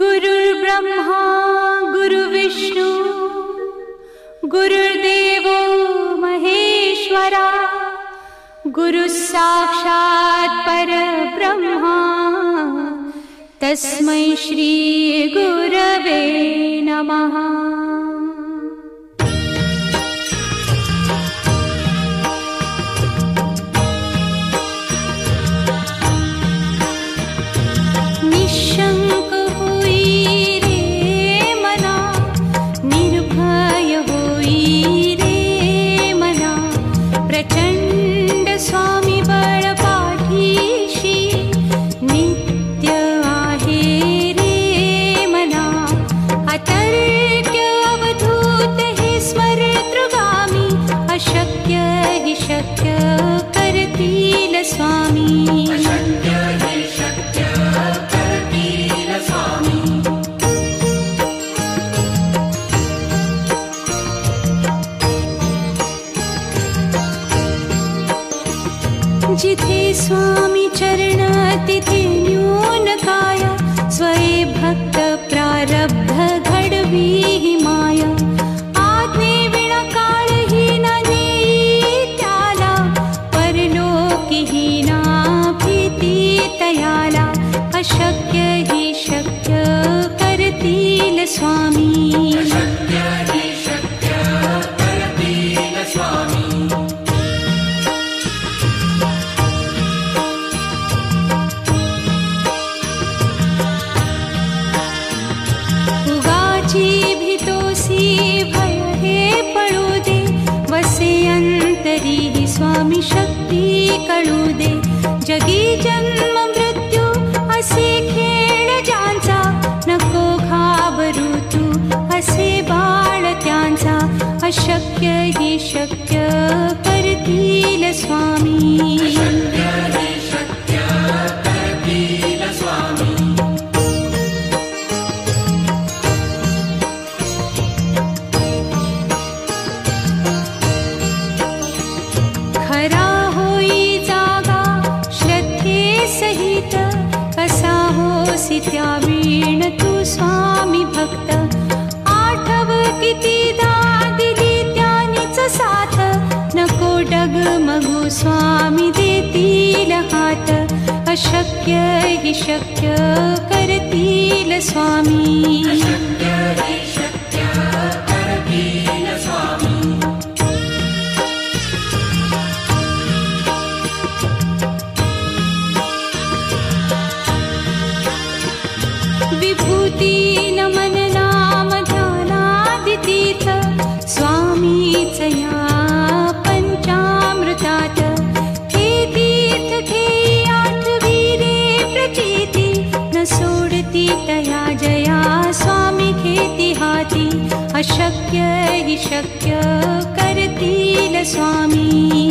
गुरुर्ब्रह्मा गुरुविष्णु गुरुर्देवो महेश्वरा गुरुस्साक्षात् परब्रह्मा तस्मै श्रीगुरवे नमः। शक्य हि शक्य परतिलस्वामी शक्य करतील स्वामी. स्वामी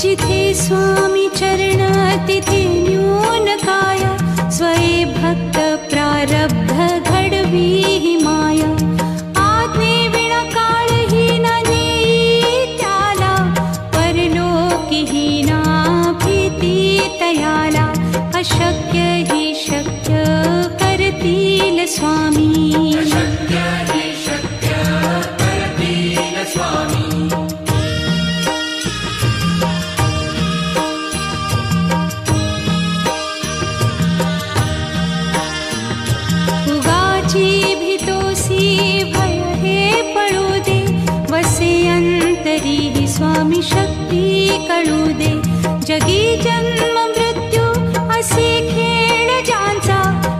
जिथे स्वामी चरणतिथिन्यूनकाय स्वये भक्तप्रारब्ध घटविमाय आग्निकालहीना नीत्याला परलोकिहीनाप्रीति तयाला। अशक्य हि शक्य करतील स्वामी। स्वामी शक्ती दे जगी जन्म मृत्यू असे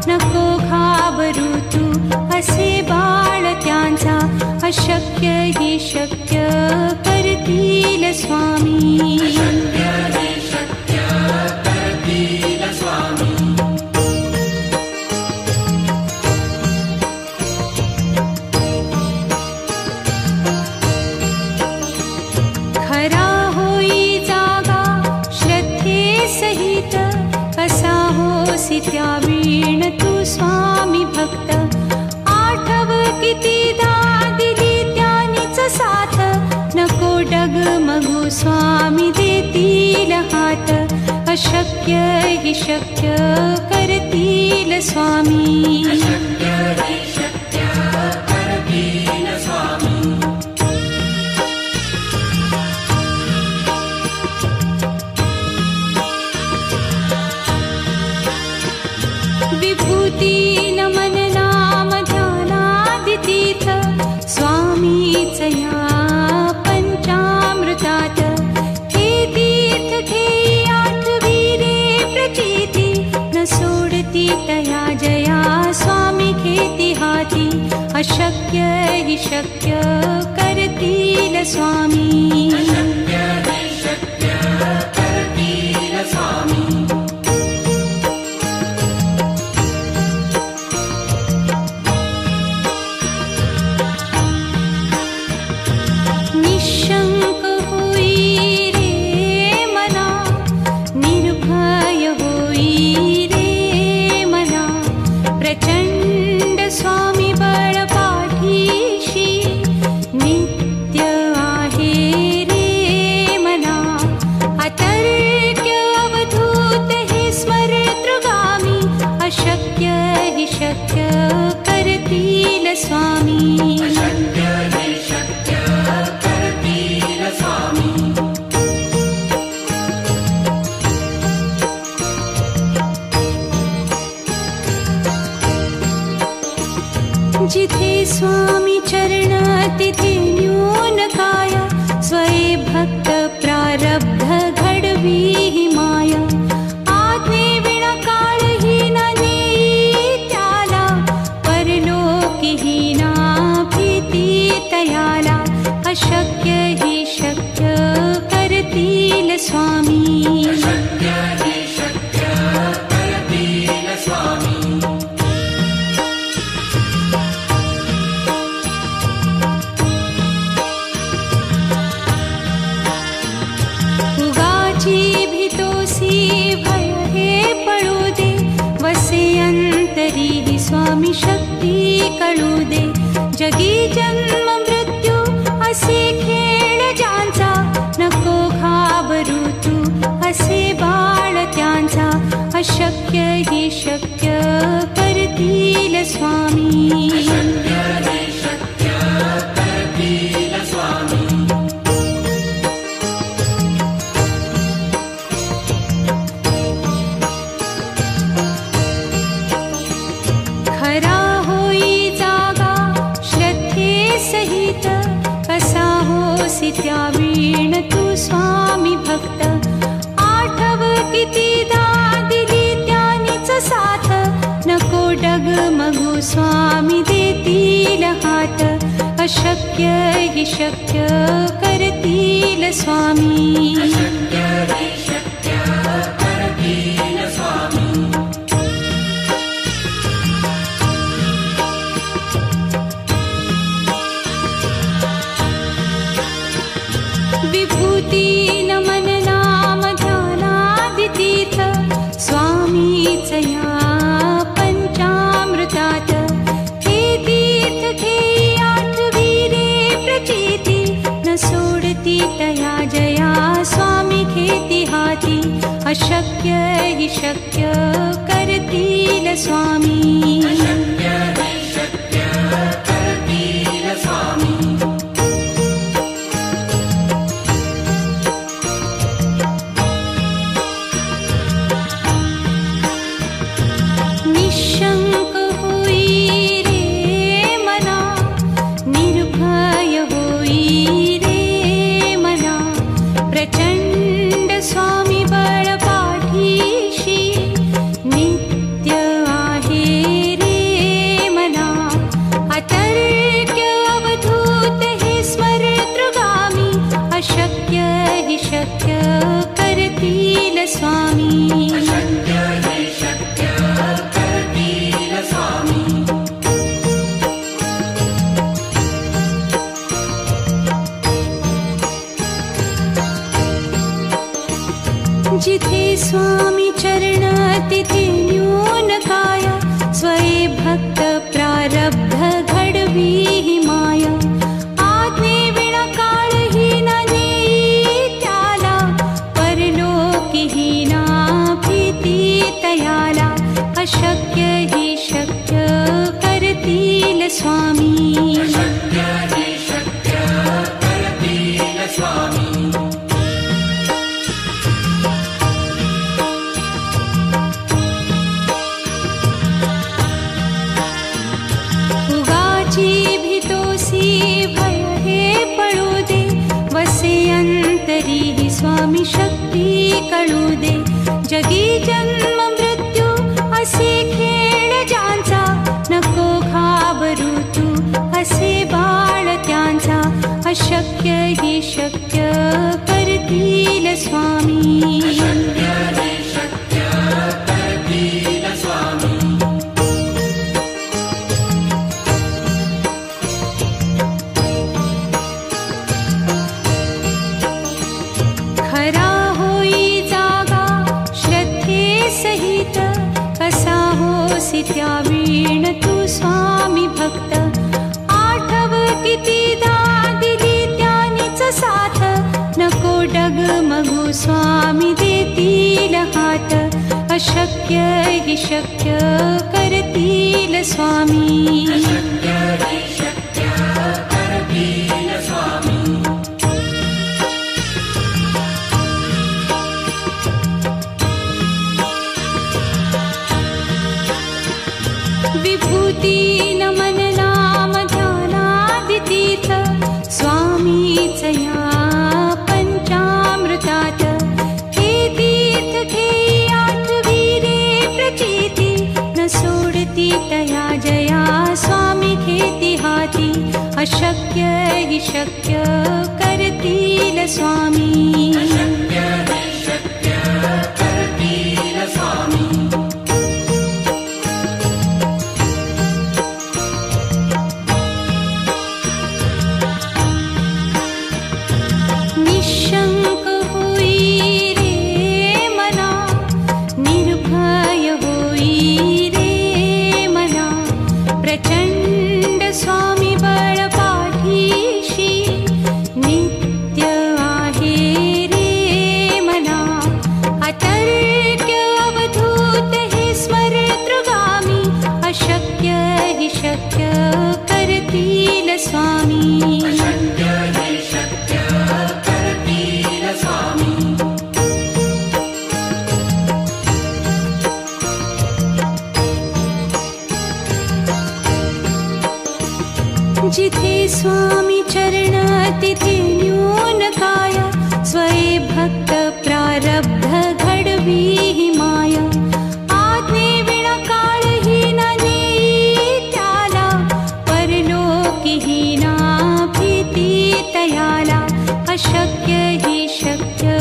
नको घाबरू तू असे त्यांचा। अशक्य शक्य स्वामी सहित कसा होसी त्या वीण तू स्वामी भक्त। आठव कितीदा दिली त्यानीच साथ। नको डग मगू स्वामी देतील हात। अशक्य हि शक्य करतील स्वामी अशक्य हि शक्य करतील स्वामी। निशङ्क परलोकीहीना भीती तयाला अशक्य हि शक्य करतील स्वामी जगी जन्म मृत्यू असे नको घाबरू तू असे बाळ त्यांचा अशक्य हि शक्य करतील स्वामी हात अशक्य हि शक्य करतील स्वामी अशक्य हि शक्य करतील स्वामी जिथे स्वामी चरण तिथे न्यूनकाय स्वये भक्त प्रारब्ध घडवी स्वामी शक्ती कळू दे जगी जन्म मृत्यू असे खेळ ज्यांचा नको घाबरू तू असे त्यांचा। अशक्य ही शक्य स्वामी त्या वीण तू स्वामी भक्त। आठव कितीदा दिली त्यानीच साथ। नको डग मगू स्वामी हात। अशक्य हि शक्य करतील स्वामी अशक्य हि शक्य करतील स्वामी स्वामी तयाला अशक्य हि शक्य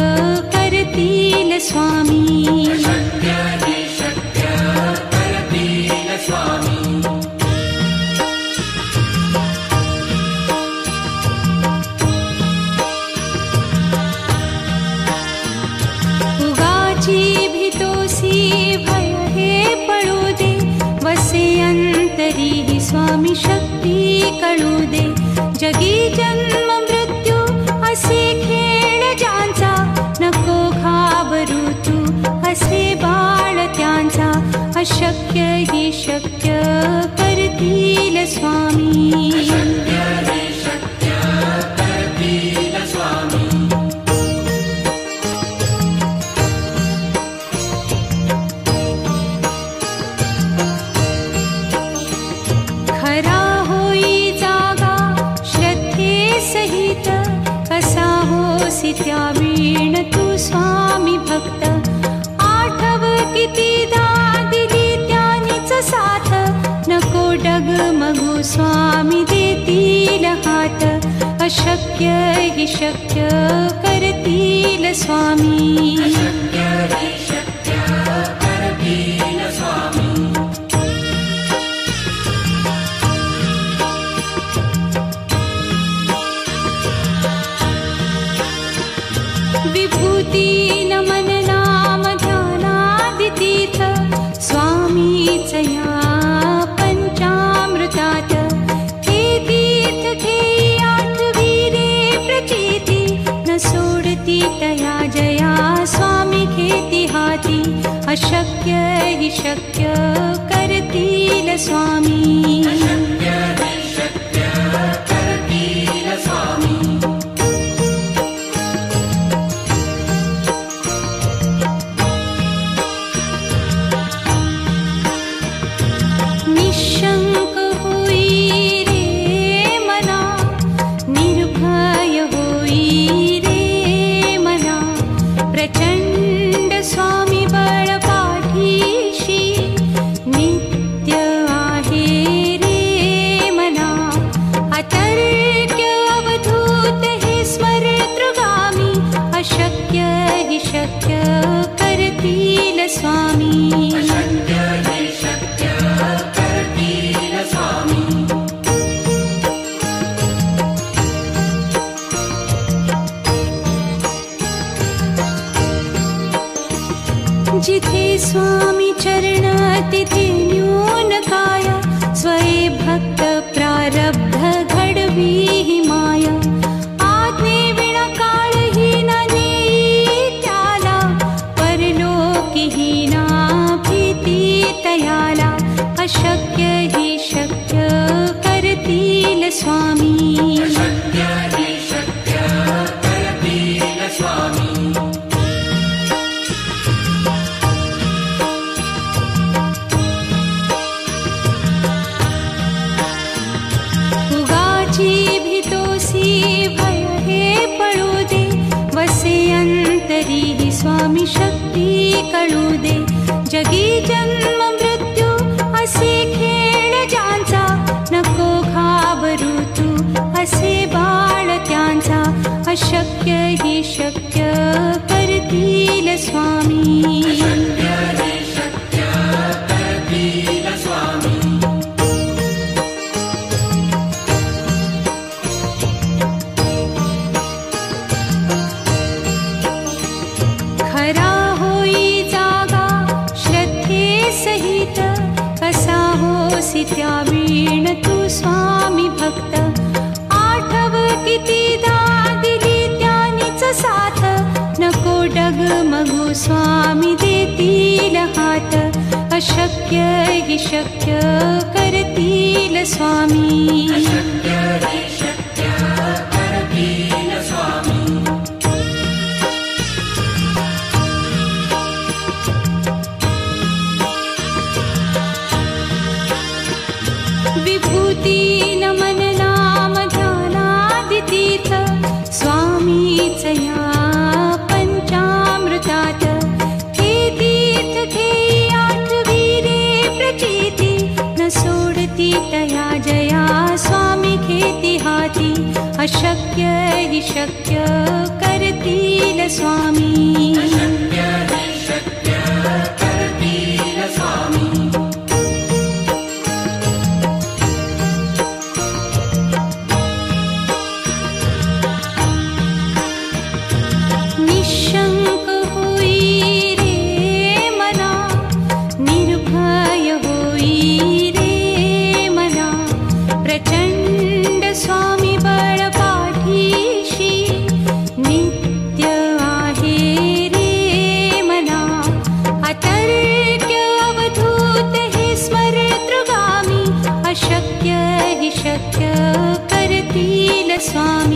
करतील स्वामी। उगाची भीतोसी भय हे पळू दे वसे अंतरी ही स्वामी शक्ती कळू दे। जगी जन्म त्यांचा अशक्य हि शक्य हाती अशक्य हि शक्य करतील स्वामी जिथे स्वामी चरण तिथे न्यून काय स्वये भक्त प्रारब्ध घडवी माया। आज्ञे विणा काळ हि न नेई त्याला अशक्य हि शक्य करतील स्वामी स्वामी शक्ती जगी जन्म मृत्यू असे ज्यांचा। नको घाबरू तू असे त्यांचा। अशक्य ही शक्य स्वामी वीण तू स्वामी भक्त साथ। नको डग स्वामी देतील हात अशक्य हि शक्य स्वामी अशक्य हि शक्य करतील स्वामी स्वामी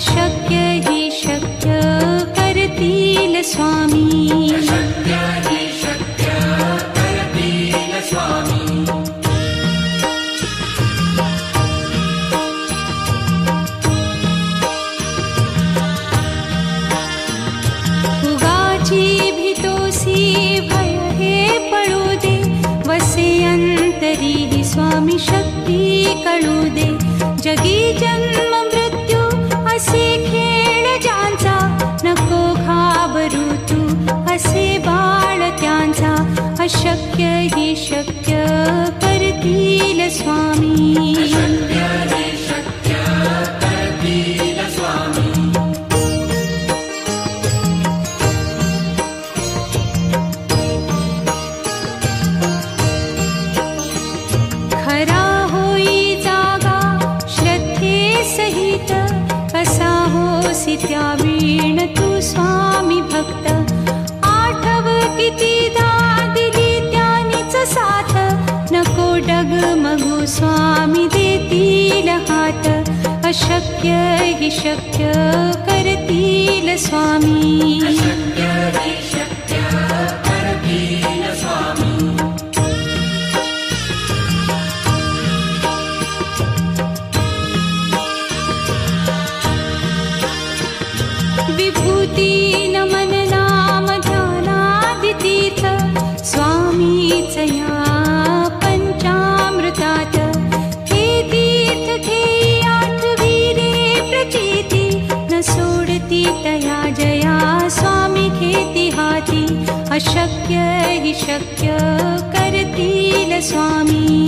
शक्य करतील अशक्य हि शक्य करतील स्वामी।